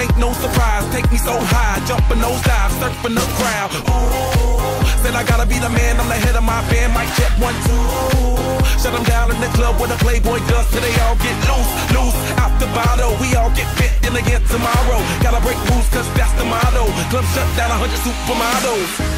Ain't no surprise, take me so high, jumping those dives, surfing the crowd. Ooh, said I gotta be the man, I'm the head of my band. Mic check one two. Shut them down in the club where the Playboy does till they all get loose, loose out the bottle. We all get fit in again tomorrow. Gotta break rules cause that's the motto. Club shut down, a hundred supermodels.